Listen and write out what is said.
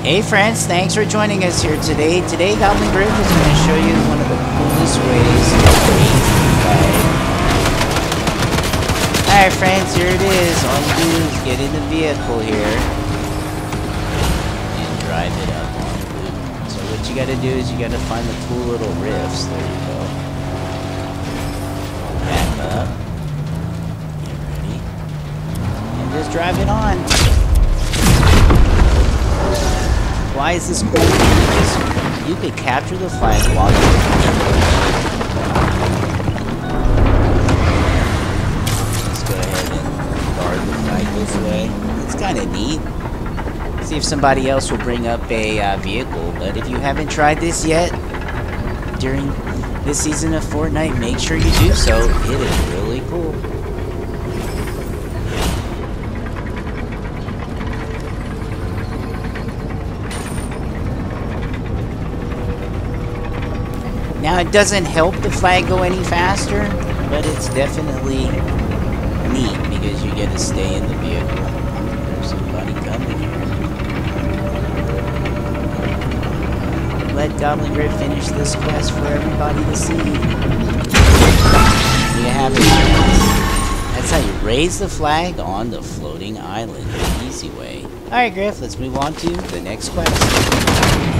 Hey friends, thanks for joining us here today. Today Goblin Griff is going to show you one of the coolest ways to create. Alright friends, here it is. All you do is get in the vehicle here and drive it up on the loop. So what you gotta do is you gotta find the cool little rifts. There you go. Back up. Get ready. And just drive it on. Why is this cool? You could capture the flag while you're Let's go ahead and guard the flag this way. It's kind of neat. See if somebody else will bring up a uh, vehicle. But if you haven't tried this yet during this season of Fortnite, make sure you do so. It is really cool. Now it doesn't help the flag go any faster, but it's definitely neat because you get to stay in the vehicle. There's somebody coming. Let Goblin Griff finish this quest for everybody to see. You have it. That's how you raise the flag on the floating island. The easy way. Alright, Griff, let's move on to the next quest.